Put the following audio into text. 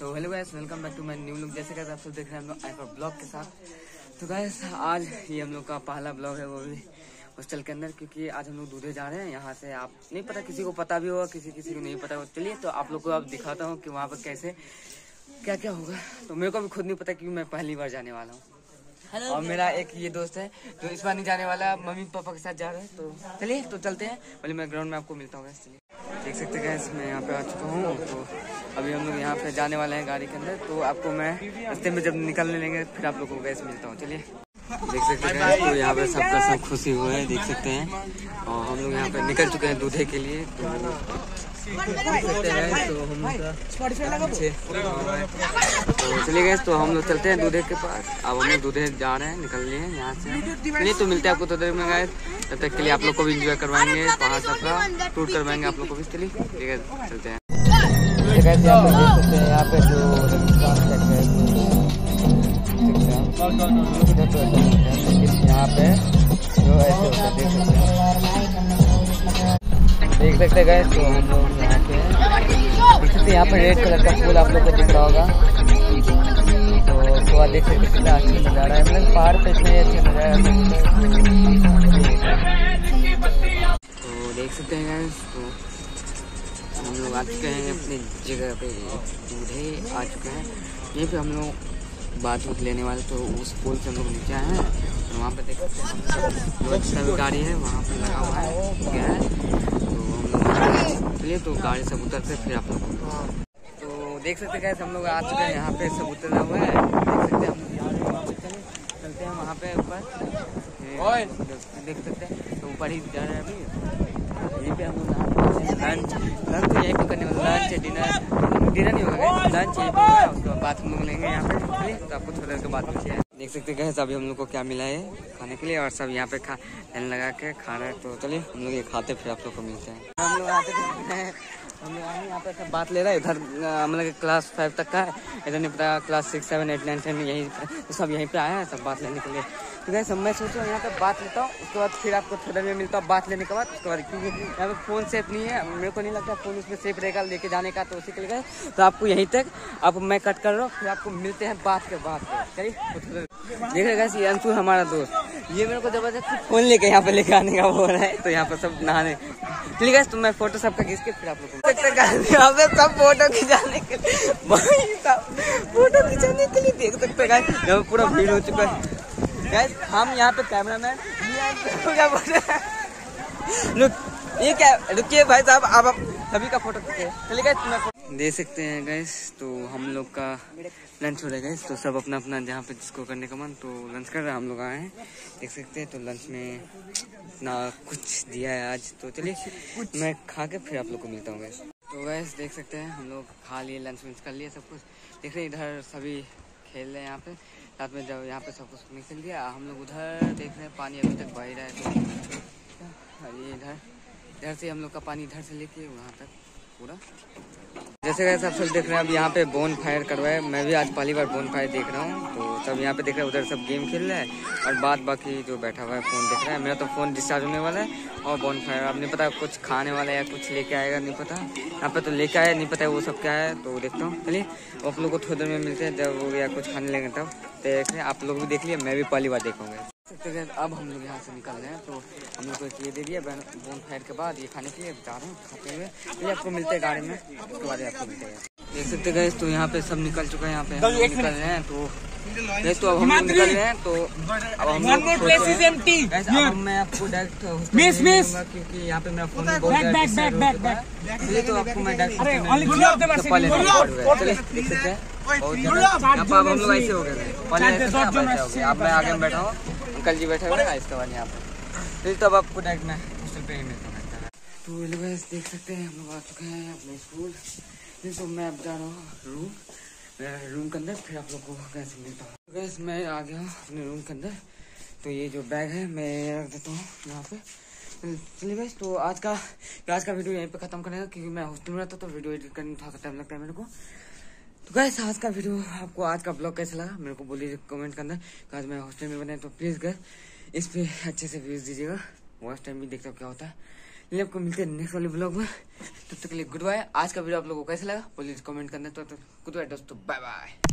तो hello guys welcome back to my new look जैसे कि आप सब देख रहे हैं हम लोग आइफर ब्लॉग के साथ। तो गाइस आज ये हम लोग का पहला ब्लॉग है वो भी हॉस्टल के अंदर क्योंकि आज हम लोग दूधे जा रहे हैं। यहाँ से आप नहीं पता किसी को पता भी होगा किसी किसी को नहीं पता होगा। चलिए तो आप लोग को अब दिखाता हूँ कि वहाँ पर कैसे क्या क्या होगा। तो मेरे को भी खुद नहीं पता क्योंकि मैं पहली बार जाने वाला हूँ। और मेरा एक ये दोस्त है जो इस बार नहीं जाने वाला मम्मी पापा के साथ जा रहे हैं। तो चलिए तो चलते हैं। पहले मैं ग्राउंड में आपको मिलता हूँ देख सकते हैं मैं यहाँ पे आ चुका हूँ तो अभी हम लोग यहाँ पे जाने वाले हैं गाड़ी के अंदर तो आपको मैं रस्ते में जब निकलने लेंगे, फिर आप लोगों को गैस मिलता हूँ, चलिए। देख सकते हैं तो यहाँ पे सबका सब खुशी हुआ है, देख सकते हैं। और हम लोग यहाँ पे निकल चुके हैं दूधे के लिए तो तो हम चलिए गए तो हम लोग चलते हैं दूधे के पास। अब हम लोग दूधे जा रहे हैं निकल लिए हैं यहाँ से। चलिए तो मिलते हैं आपको तो देर में गए तब तक के लिए आप लोग को भी इंजॉय करवाएँगे, पहाड़ सबका टूर करवाएँगे आप लोग को भी। चलिए, ठीक है, चलते हैं। पे देख सकते हैं यहाँ पे जो यहाँ पे जो है। देख सकते हैं देख सकते गए तो हम लोग यहाँ पे देख सकते यहाँ पे रेड कलर का फूल आप लोग को दिख रहा होगा। तो बाद देख सकते कितना अच्छा नज़ारा है। मतलब पहाड़ पे इतने अच्छे नज़ारा तो देख सकते हैं तो हम लोग आ चुके हैं अपनी जगह पे। दूधे आ चुके हैं। यहीं पे हम लोग बात उत लेने वाले तो उस पुल से हम लोग नीचे आए हैं। और वहाँ पे देख सकते हैं जो अच्छा भी गाड़ी है वहाँ पे लगा हुआ है क्या है? तो हम लोग चलिए तो गाड़ी से उतरते फिर आप लोग तो देख सकते हैं हम लोग आ चुके हैं यहाँ पे सब उतरा हुआ है। देख सकते हैं हम चलते हैं वहाँ पे ऊपर। देख सकते हैं तो ऊपर ही जा रहे हैं अभी। पे हम लोग लंच लंच यहीं पे करने वाले लंच डिनर डिनर नहीं होगा लंच यहीं पे होगा उसके बाद बात हम लोग यहाँ पे। तो आपको थोड़ी देर के बाद पूछे देख सकते हैं अभी हम लोग को क्या मिला है खाने के लिए और सब यहाँ पे खा लगा के खा रहे तो चलिए, हम लोग ये खाते फिर आप लोग को मिलते हैं। हम लोग आते हैं यहाँ सब बात ले रहा है। इधर मतलब क्लास फाइव तक का है। इधर नहीं पता class six seven eight nine ten यहीं तो सब यहीं पे आए हैं, सब बात लेने के लिए। तो गैस मैं सोच रहा हूँ, यहाँ पे बात लेता हूँ, उसके बाद फिर आपको थोड़ा में मिलता हूँ, बात लेने के बाद, उसके बाद क्योंकि यहाँ पे फ़ोन सेफ़ नहीं है। मेरे को नहीं लगता फ़ोन उसमें सेफ़ रहेगा लेके जाने का तो उसी के लिए तो आपको यहीं तक, अब मैं कट कर रहा हूँ, फिर आपको मिलते हैं बात के बाद। देख रहे गैस ये अंशु हमारा दोस्त। ये मेरे को ज़बरदस्ती फ़ोन लेके, यहाँ पे लेके आने का हो रहा है। तो यहाँ पर सब नहाने। ठीक है तो मैं फ़ोटो सबका खींच के फिर आप लोग यहाँ पे सब फ़ोटो खिंचाने के लिए। फ़ोटो खिंचाने के लिए देख सकते यहाँ पूरा भीड़ हो चुका है। हम यहाँ पे कैमरा मैन क्या बोल रहे हैं ये क्या रुकिए भाई साहब, आप सभी का फ़ोटो खींचे चलिए मैं दे सकते हैं गैस तो हम लोग का लंच हो रहा है गैस तो सब अपना अपना जहाँ पे जिसको करने का मन तो लंच कर रहे हैं हम लोग आए हैं देख सकते हैं. तो लंच में ना कुछ दिया है आज. तो चलिए मैं खा के फिर आप लोग को मिलता हूँ गैस तो गैस देख सकते हैं हम लोग खा लिए लंच वंच कर लिए सब कुछ. देख रहे इधर सभी खेल रहे हैं यहाँ पे. साथ में जब यहाँ पे सब कुछ निकल गया हम लोग उधर देख रहे हैं पानी अभी तक बह रहा है तो ये इधर. इधर से हम लोग का पानी इधर से लेके वहाँ तक पूरा. जैसे कैसे आप सब देख रहे हैं, अब यहाँ पे बोन फायर करवाए। मैं भी आज पहली बार बोन फायर देख रहा हूँ तो सब यहाँ पे देख रहे हैं, उधर सब गेम खेल रहे हैं और बाद बाकी जो बैठा हुआ है फ़ोन देख रहा है। मेरा तो फ़ोन डिस्चार्ज होने वाला है और बोन फायर अब नहीं पता कुछ खाने वाला है या कुछ लेके आएगा, नहीं पता। यहाँ पे तो लेके आया, नहीं पता वो सब क्या है तो देखता हूँ। चलिए आप लोग को थोड़ी देर में मिलते हैं, जब वो या कुछ खाने लेंगे तब। देख रहे हैं, आप लोग भी देख लिए, मैं भी पहली बार देखूँगा सकते हैं। अब हम लोग यहाँ से निकल रहे हैं तो हम लोग को ये दे दिया बोन फायर के बाद ये खाने के लिए जा रहे हैं खाते हुए। ये आपको मिलते हैं गाड़ी में उसके बाद आपको मिलते हैं। देख सकते गए तो यहाँ पे सब निकल चुका है यहाँ पे हम निकल रहे हैं तो तो अब हम निकल रहे हैं तो अब हम लोग अब मैं आपको डायरेक्ट मिस मिस क्योंकि यहाँ पे मेरा फ़ोन बहुत चलिए तो आपको मैं डायरेक्ट चलिए देख सकते हैं? यहाँ पर अब हम लोग ऐसे हो गए। पहले अब मैं आगे बैठा हूँ। अंकल जी बैठे हुए इसके बाद यहाँ पे। फिर तब आपको डायरेक्ट मैं हॉस्टल पे ही मिलता हूँ। तो लोग देख सकते हैं, हम लोग आ चुके हैं अपने स्कूल फिर तो मैं अब जा रहा हूँ रूम रूम के अंदर, फिर आप लोग को कैसे मिलता हूँ। गैस मैं आ गया अपने रूम के अंदर। तो ये जो बैग है, मैं रख देता हूँ यहाँ पे। चलिए गैस तो आज का आज का वीडियो यहीं पे खत्म करेगा, क्योंकि मैं हॉस्टल में रहता तो वीडियो एडिट करने थोड़ा टाइम लगता है मेरे को। तो गैस आज का वीडियो आपको आज का ब्लॉग कैसा लगा मेरे को बोलिए कमेंट करना आज मैं हॉस्टल में बने तो प्लीज़ गैस इस पे अच्छे से व्यूज़ दीजिएगा वॉच टाइम भी देखता हूँ क्या होता है लेकिन आपको मिलते हैं नेक्स्ट वाले ब्लॉग में तब तक के लिए गुड बाय आज का वीडियो आप लोगों को कैसा लगा बोलिए कमेंट करना तो गुड बाय दोस्तों बाय बाय